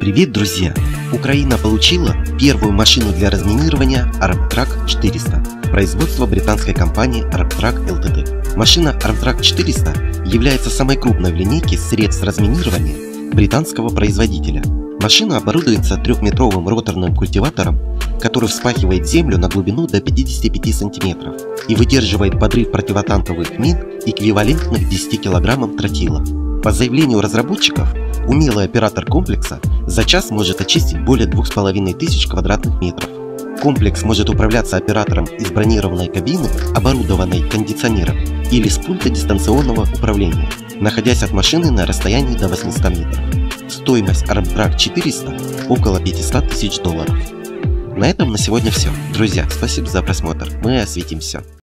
Привет, друзья! Украина получила первую машину для разминирования ArmTrack 400 производства британской компании ArmTrack Ltd. Машина ArmTrack 400 является самой крупной в линейке средств разминирования британского производителя. Машина оборудуется трехметровым роторным культиватором, который вспахивает землю на глубину до 55 см и выдерживает подрыв противотанковых мин эквивалентных 10 кг тротила. По заявлению разработчиков, умелый оператор комплекса за час может очистить более 2500 квадратных метров. Комплекс может управляться оператором из бронированной кабины, оборудованной кондиционером, или с пульта дистанционного управления, находясь от машины на расстоянии до 800 метров. Стоимость ArmTrack 400 около 500 тысяч долларов. На этом на сегодня все. Друзья, спасибо за просмотр. Мы осветим все.